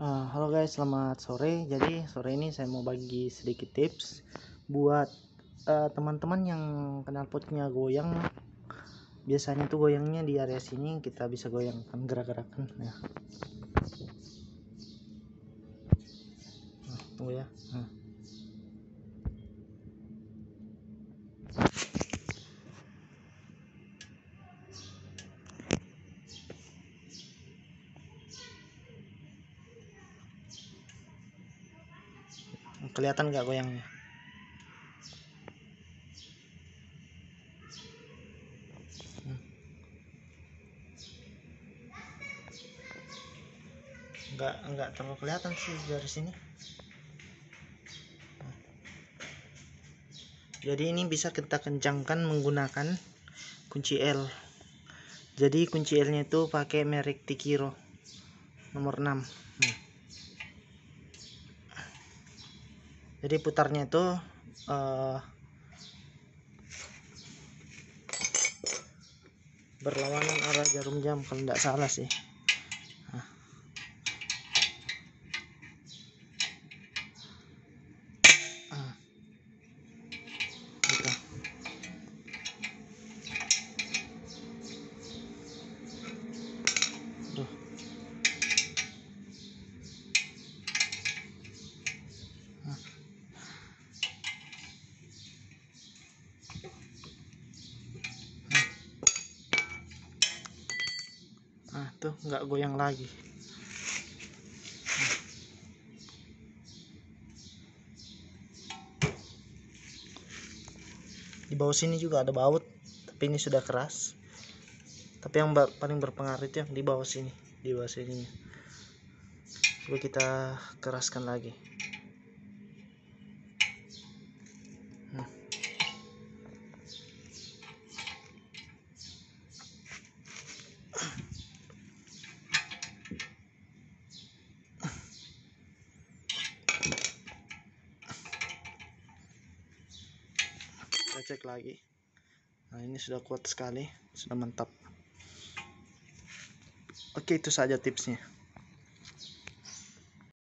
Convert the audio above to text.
Uh, halo guys, selamat sore. Jadi sore ini saya mau bagi sedikit tips buat eh, teman-teman uh, yang knalpotnya goyang. Biasanya tuh goyangnya di area sini kita bisa goyangkan gerak-gerakan. Ya. Nah, ya. Nah. Kelihatan nggak goyangnya? Nggak nggak terlalu kelihatan sih dari sini. Jadi ini bisa kita kencangkan menggunakan kunci L. Jadi kunci L nya itu pakai merek Tikiro nomor 6 hmm. Jadi putarnya itu uh, berlawanan arah jarum jam kalau tidak salah sih tuh nggak goyang lagi. Di bawah sini juga ada baut tapi ini sudah keras. Tapi yang paling berpengaruh itu yang di bawah sini di bawah sini coba kita keraskan lagi kita cek lagi. Nah ini sudah kuat sekali sudah mantap. Oke itu saja tipsnya